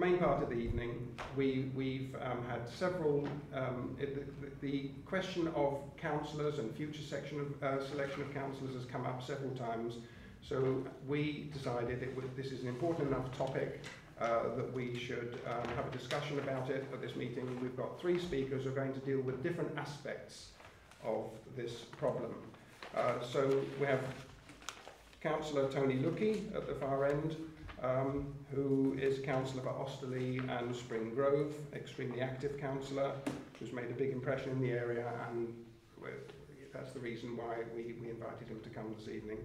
main part of the evening, we, we've um, had several, um, it, the, the question of councillors and future section of, uh, selection of councillors has come up several times. So we decided it would, this is an important enough topic uh, that we should um, have a discussion about it at this meeting. We've got three speakers who are going to deal with different aspects of this problem. Uh, so we have Councillor Tony Louki at the far end, um, who is councillor for Osterley and Spring Grove, extremely active councillor, who's made a big impression in the area, and that's the reason why we, we invited him to come this evening.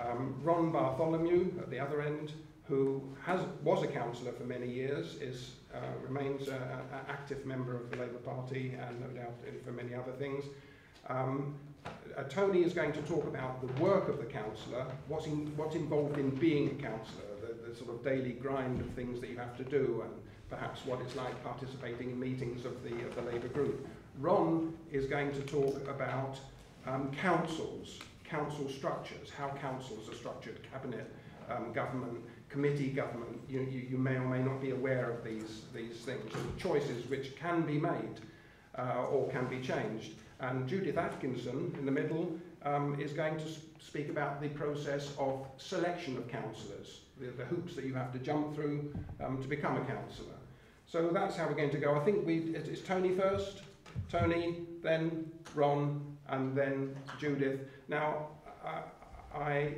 Um, Ron Bartholomew at the other end, who has, was a councillor for many years, is, uh, remains an active member of the Labour Party and no doubt for many other things. Um, uh, Tony is going to talk about the work of the councillor, what's, in, what's involved in being a councillor, sort of daily grind of things that you have to do, and perhaps what it's like participating in meetings of the, of the Labour group. Ron is going to talk about um, councils, council structures, how councils are structured, cabinet, um, government, committee government. You, you, you may or may not be aware of these, these things, choices which can be made uh, or can be changed. And Judith Atkinson, in the middle, um, is going to speak about the process of selection of councillors, the, the hoops that you have to jump through um, to become a councillor. So that's how we're going to go. I think we, it's Tony first, Tony, then Ron, and then Judith. Now, I, I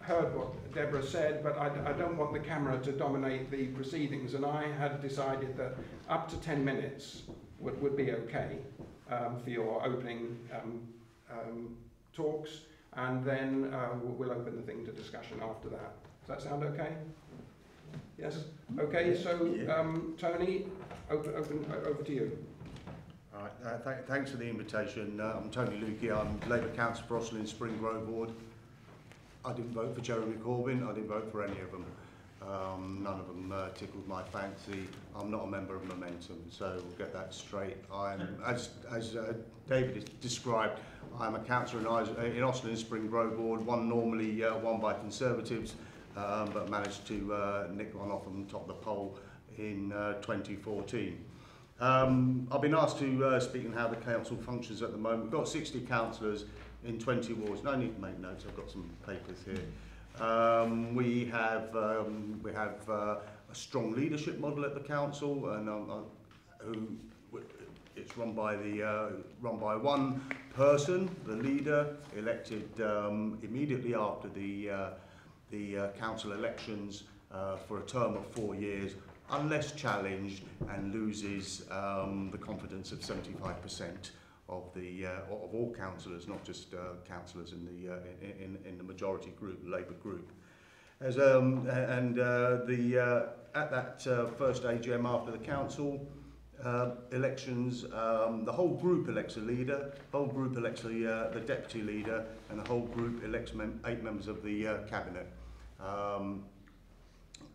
heard what Deborah said, but I, I don't want the camera to dominate the proceedings, and I had decided that up to 10 minutes would, would be okay um, for your opening um, um, talks, and then uh, we'll open the thing to discussion after that. Does that sound okay? Yes? Okay, so um, Tony, open, open, over to you. All right, uh, th thanks for the invitation. Uh, I'm Tony Louki, I'm Labour Councillor for Osterley and Spring Grove Ward. I didn't vote for Jeremy Corbyn, I didn't vote for any of them. Um, none of them uh, tickled my fancy. I'm not a member of Momentum, so we'll get that straight. I'm, as as uh, David described, I'm a councillor in, in Osterley and Spring Grove Ward, one normally uh, won by Conservatives, um, but managed to uh, nick one off on top the poll in uh, 2014. Um, I've been asked to uh, speak on how the council functions at the moment. We've got 60 councillors in 20 wards. No need to make notes, I've got some papers here. Um, we have um, we have uh, a strong leadership model at the council, and um, uh, who it's run by the uh, run by one person, the leader, elected um, immediately after the uh, the uh, council elections uh, for a term of four years unless challenged and loses um, the confidence of 75% of the uh, of all councillors, not just uh, councillors in the uh, in, in the majority group, Labour group. As um, and uh, the uh, at that uh, first AGM after the council. Uh, elections, um, the whole group elects a leader, whole group elects the, uh, the deputy leader, and the whole group elects mem eight members of the uh, cabinet. Um,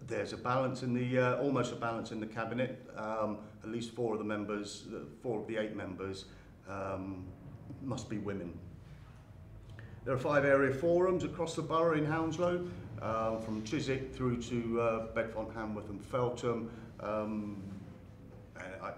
there's a balance in the uh, almost a balance in the cabinet. Um, at least four of the members, four of the eight members um, must be women. There are five area forums across the borough in Hounslow, uh, from Chiswick through to uh, Bedfont, Hanworth and Feltham, um, I,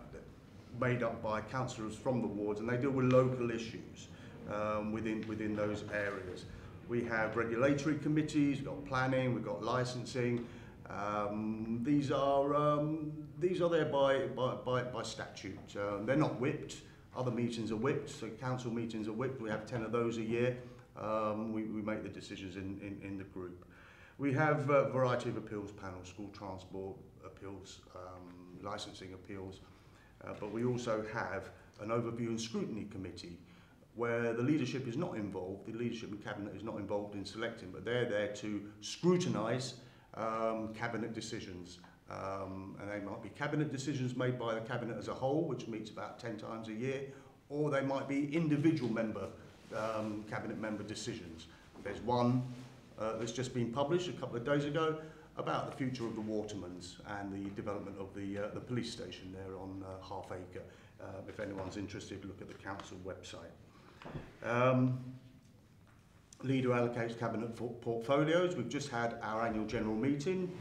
made up by councillors from the wards, and they deal with local issues um, within, within those areas. We have regulatory committees, we've got planning, we've got licensing. Um, these are um, these are there by, by, by, by statute. Um, they're not whipped. Other meetings are whipped, so council meetings are whipped. We have 10 of those a year. Um, we, we make the decisions in, in, in the group. We have a variety of appeals panels, school transport appeals, um, licensing appeals, uh, but we also have an overview and scrutiny committee where the leadership is not involved, the leadership and cabinet is not involved in selecting, but they're there to scrutinise um, cabinet decisions Um, and they might be cabinet decisions made by the cabinet as a whole, which meets about 10 times a year, or they might be individual member, um, cabinet member decisions. There's one uh, that's just been published a couple of days ago about the future of the Watermans and the development of the, uh, the police station there on uh, Half Acre. Uh, if anyone's interested, look at the council website. Um, leader allocates cabinet portfolios. We've just had our annual general meeting.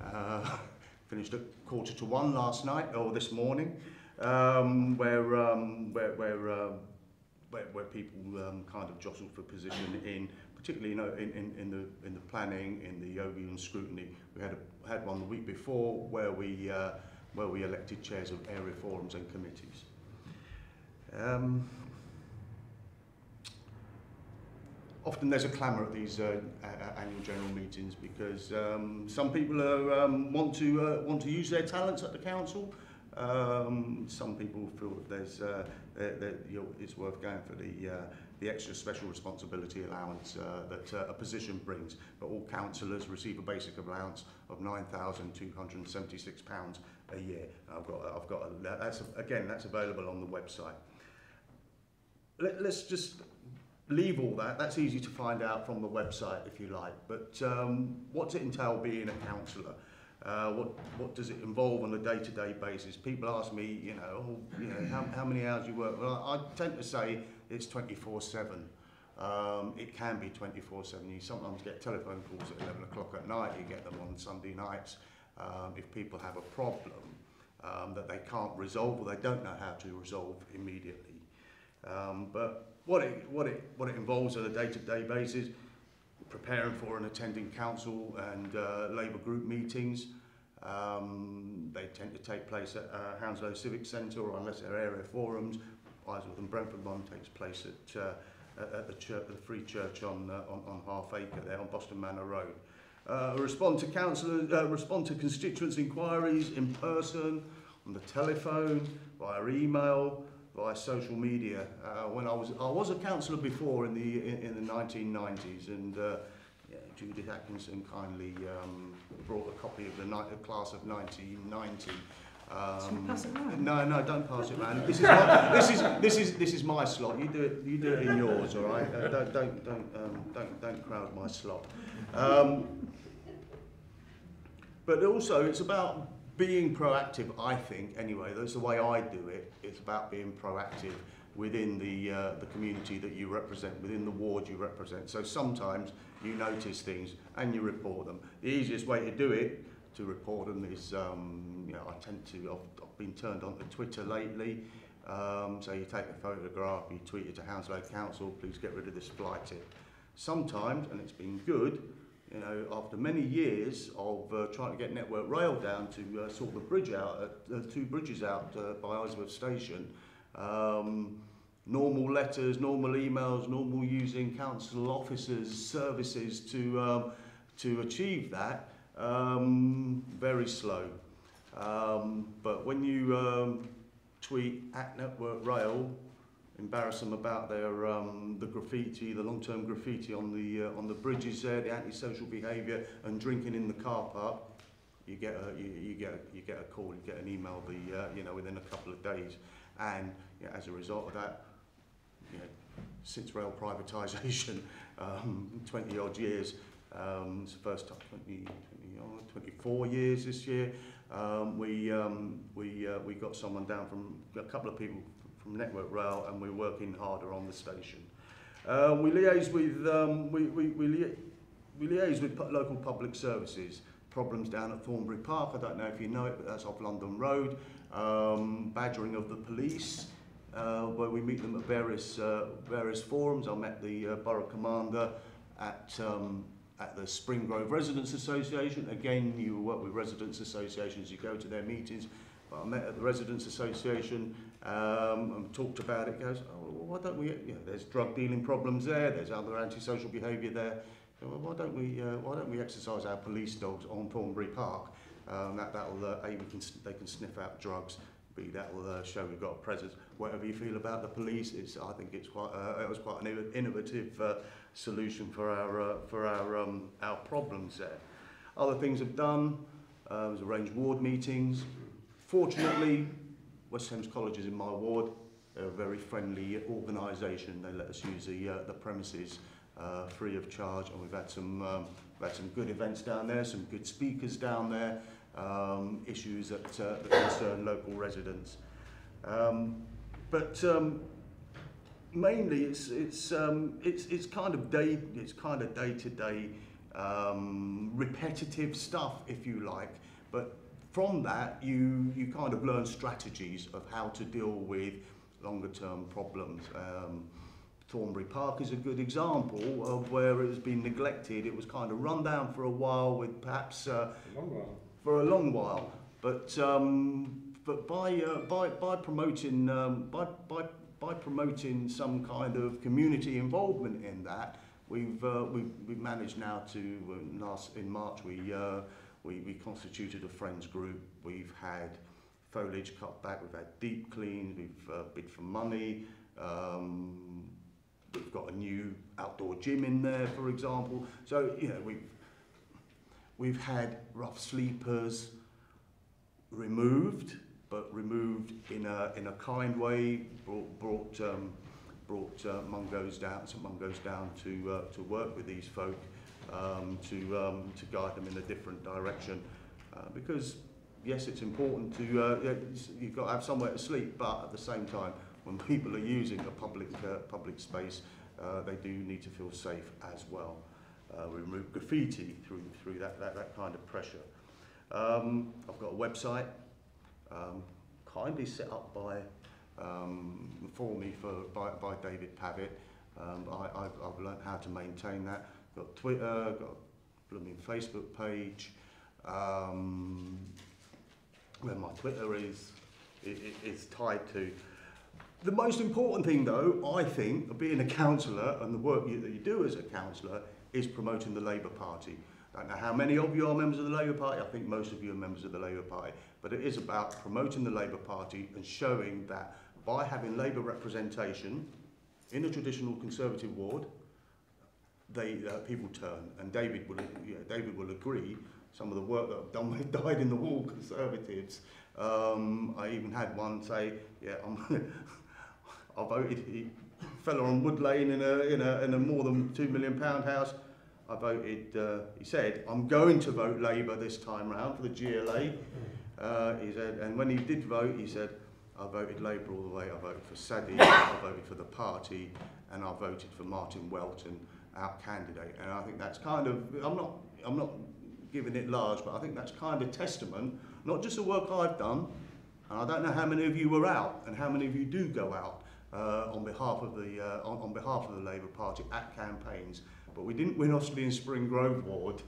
Uh, finished at quarter to one last night or this morning, um, where, um, where, where, uh, where, where people um, kind of jostled for position in, particularly you know, in, in, in, the, in the planning, in the yogi and scrutiny. We had, a, had one the week before where we, uh, where we elected chairs of area forums and committees. Um, often there's a clamour at these uh, annual general meetings because um, some people are, um, want to uh, want to use their talents at the council. Um, some people feel that there's uh, that, that you know, it's worth going for the uh, the extra special responsibility allowance uh, that uh, a position brings. But all councillors receive a basic allowance of nine thousand two hundred and seventy six pounds a year. I've got I've got a, that's again that's available on the website. Let, let's just leave all that. That's easy to find out from the website if you like. But um, what's it entail being a councillor? Uh, what what does it involve on a day-to-day basis? People ask me, you know, oh, you know, how, how many hours you work? Well, I, I tend to say it's 24/7. Um, it can be 24/7. You sometimes get telephone calls at 11 o'clock at night. You get them on Sunday nights. Um, if people have a problem um, that they can't resolve or they don't know how to resolve immediately. Um, but what it, what it, what it involves on a day-to-day basis, preparing for and attending council and uh, Labour group meetings. Um, they tend to take place at uh, Hounslow Civic Centre or unless they're area forums. And Brentford one takes place at, uh, at, the, church, the Free Church on, uh, on, on Half Acre there on Boston Manor Road. Uh, respond to council, uh, respond to constituents' inquiries in person, on the telephone, via email, via social media. Uh, when I was, I was a councillor before in the in, in the 1990s, and uh, yeah, Judith Atkinson kindly um, brought a copy of the ni- class of 1990. Um, pass it round? no, no, don't pass it round. This is my, this is this is this is my slot. You do it. You do it in yours, all right? Uh, don't don't don't um, don't don't crowd my slot. Um, but also, it's about being proactive. I think anyway. That's the way I do it. It's about being proactive within the uh, the community that you represent, within the ward you represent. So sometimes you notice things and you report them. The easiest way to do it to report them is, um, you know, I tend to, I've, I've been turned on to Twitter lately. Um, so you take a photograph, you tweet it to Hounslow Council, please get rid of this tip. Sometimes, and it's been good, you know, after many years of uh, trying to get Network Rail down to uh, sort the bridge out, uh, two bridges out uh, by Isleworth Station, um, normal letters, normal emails, normal using council officers' services to, um, to achieve that, um, very slow. Um, but when you um, tweet at Network Rail, embarrass them about their um, the graffiti, the long-term graffiti on the uh, on the bridges there, the antisocial behaviour, and drinking in the car park, you get a you, you get you get a call, you get an email, the uh, you know within a couple of days, and you know, as a result of that, you know, since rail privatisation, um, 20 odd years, um, it's the first time 20, 20 odd, 24 years this year. Um, we um, we uh, we got someone down from a couple of people from Network Rail, and we're working harder on the station. Uh, we liaise with um, we we we, we liaise with local public services. Problems down at Thornbury Park. I don't know if you know it, but that's off London Road. Um, badgering of the police. Uh, where we meet them at various uh, various forums. I met the uh, borough commander at um, at the Spring Grove Residents Association. Again, you work with residents associations, you go to their meetings. But I met at the Residents Association um, and talked about it. Goes, oh, well, why don't we? You know, there's drug dealing problems there. There's other antisocial behaviour there. So, well, why don't we? Uh, why don't we exercise our police dogs on Thornbury Park? Um, that that'll uh, a, we can they can sniff out drugs B that'll uh, show we've got a presence. Whatever you feel about the police, it's I think it's quite uh, it was quite an innovative uh, solution for our uh, for our um, our problems there. Other things I've done uh, was arrange ward meetings. Fortunately, West Thames College is in my ward. They're a very friendly organisation. They let us use the uh, the premises uh, free of charge, and we've had some um, we've had some good events down there, some good speakers down there, um, issues that, uh, that concern local residents. Um, but um, mainly it's it's um, it's it's kind of day it's kind of day to day repetitive stuff if you like but from that, you, you kind of learn strategies of how to deal with longer term problems. Um, Thornbury Park is a good example of where it has been neglected. It was kind of run down for a while with perhaps uh. For a long while. But um, but by uh, by by promoting um, by by by promoting some kind of community involvement in that, we've uh, we've, we've managed now to uh, last in March we uh, we we constituted a friends group. We've had foliage cut back. We've had deep cleans. We've uh, bid for money. Um, we've got a new outdoor gym in there, for example. So you know we've we've had rough sleepers removed, but removed in a in a kind way. Brought brought um, brought uh, Mungos down, some Mungos down to uh, to work with these folk um, to um, to guide them in a different direction, uh, because yes, it's important to uh, you've got to have somewhere to sleep, but at the same time, when people are using a public uh, public space, uh, they do need to feel safe as well. Uh, we remove graffiti through through that, that, that kind of pressure. Um, I've got a website, um, kindly set up by um, for me for by, by David Pavett. Um, I, I've, I've learned how to maintain that. Got Twitter, got a blooming Facebook page. Um, where my Twitter is, i i- is tied to. The most important thing, though, I think, of being a councillor and the work you, that you do as a councillor is promoting the Labour Party. I don't know how many of you are members of the Labour Party. I think most of you are members of the Labour Party. But it is about promoting the Labour Party and showing that by having Labour representation in a traditional Conservative ward, they uh, people turn. And David will, David will agree. Some of the work that I've done with dyed in the wall Conservatives. Um, I even had one say, "Yeah, I'm, I voted." Fella on Wood Lane in a in a in a more than two million pound house. I voted. Uh, he said, "I'm going to vote Labour this time round for the GLA." Uh, he said, and when he did vote, he said, "I voted Labour all the way. I voted for Sadiq. I voted for the party, and I voted for Martin Whelton, our candidate." And I think that's kind of. I'm not. I'm not giving it large, but I think that's kind of testament, not just the work I've done, and I don't know how many of you were out and how many of you do go out uh, on behalf of the uh, on, on behalf of the Labour Party at campaigns. But we didn't win Ostley and Spring Grove Ward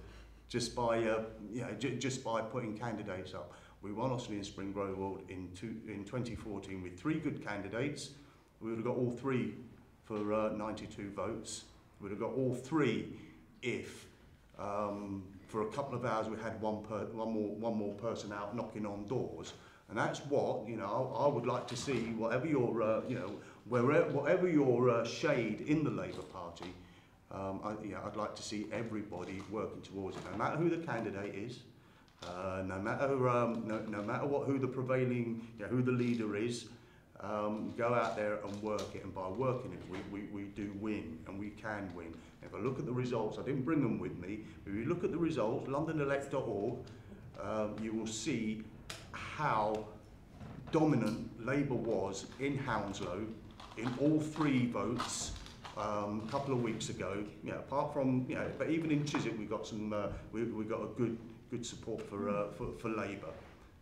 just by uh, you know, just by putting candidates up. We won Ostley and Spring Grove Ward in two, in 2014 with three good candidates. We would have got all three for uh, 92 votes. We would have got all three if um, for a couple of hours we had one per, one more one more person out knocking on doors. And that's what, you know, I would like to see, whatever your, uh, you know, wherever, whatever your uh, shade in the Labour Party, um, I, yeah, I'd like to see everybody working towards it, no matter who the candidate is, uh, no matter um, no, no matter what who the prevailing, you know, who the leader is, um, go out there and work it. And by working it, we, we, we do win and we can win. If I look at the results, I didn't bring them with me, but if you look at the results, londonelect.org, um, you will see how dominant Labour was in Hounslow in all three votes um, a couple of weeks ago. You know, apart from, you know, but even in Chiswick we got some, uh, we, we got a good good support for uh, for, for Labour.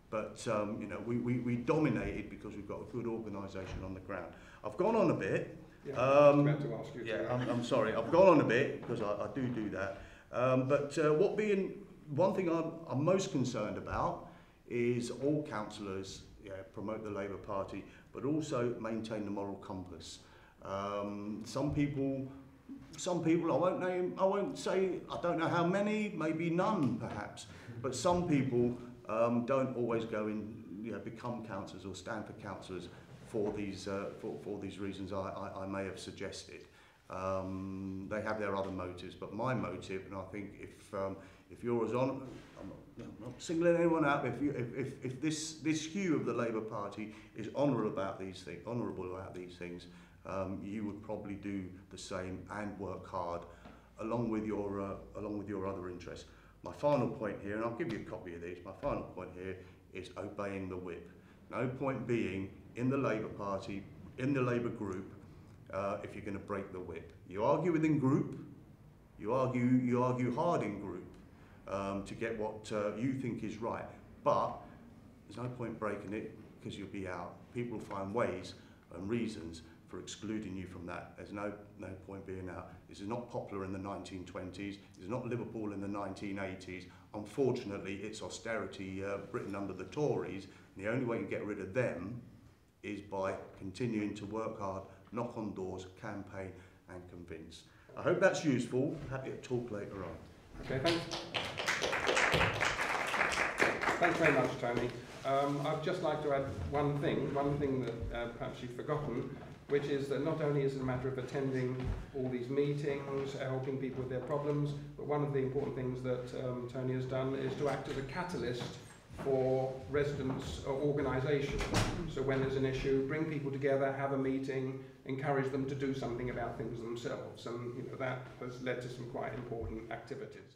But um, you know, we, we, we dominated because we've got a good organisation on the ground. I've gone on a bit. Yeah, Um, I was about to ask you yeah, that. I'm, I'm sorry. I've gone on a bit because I, I do do that. Um, but uh, what being one thing I'm, I'm most concerned about is all councillors yeah, promote the Labour Party, but also maintain the moral compass. Um, some people, some people, I won't name, I won't say, I don't know how many, maybe none perhaps, but some people um, don't always go in, you know, become councillors or stand for councillors for these, uh, for, for these reasons I, I, I may have suggested. Um, they have their other motives, but my motive, and I think if um, if you're as on, I'm not, singling anyone out. If you if, if, if this this hue of the Labour Party is honourable about these things, honourable about these things, um, you would probably do the same and work hard, along with your uh, along with your other interests. My final point here, and I'll give you a copy of these. My final point here is obeying the whip. No point being in the Labour Party, in the Labour group, uh, if you're going to break the whip. You argue within group, you argue, you argue hard in group um, to get what uh, you think is right, but there's no point breaking it because you'll be out. People will find ways and reasons for excluding you from that. There's no, no point being out. This is not popular in the 1920s. It's not Liverpool in the 1980s. Unfortunately, it's austerity uh, Britain under the Tories. And the only way you get rid of them is by continuing to work hard knock on doors, campaign and convince. I hope that's useful. Happy to talk later on. Okay, thanks. Thanks very much, Tony. Um, I'd just like to add one thing, one thing that uh, perhaps you've forgotten, which is that not only is it a matter of attending all these meetings, helping people with their problems, but one of the important things that um, Tony has done is to act as a catalyst for residents' uh, organisation. So when there's an issue, bring people together, have a meeting, encourage them to do something about things themselves, and you know that has led to some quite important activities.